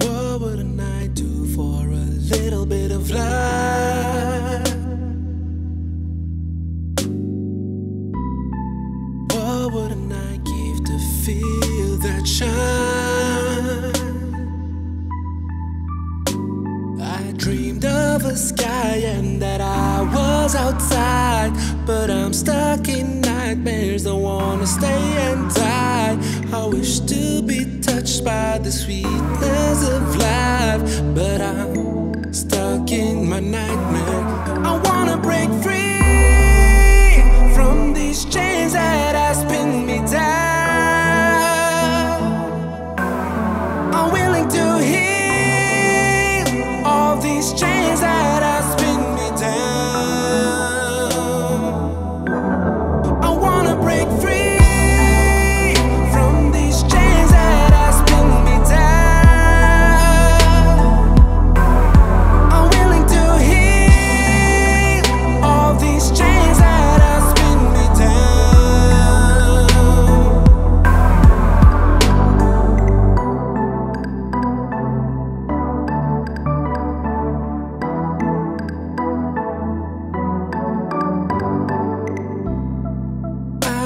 What would a night do for a little bit of love? What would I give to feel that shine? I dreamed of of a sky and that I was outside, but I'm stuck in nightmares. I wanna stay and die. I wish to be touched by the sweetness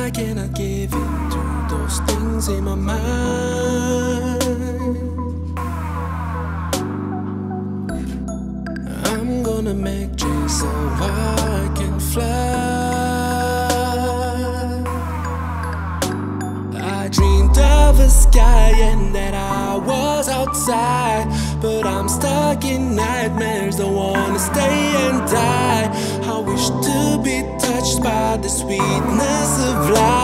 I cannot give in to those things in my mind. I'm gonna make change so I can fly. I dreamed of a sky and that I was outside, but I'm stuck in nightmares. I wanna stay and die. I wish to be touched by the sweetness of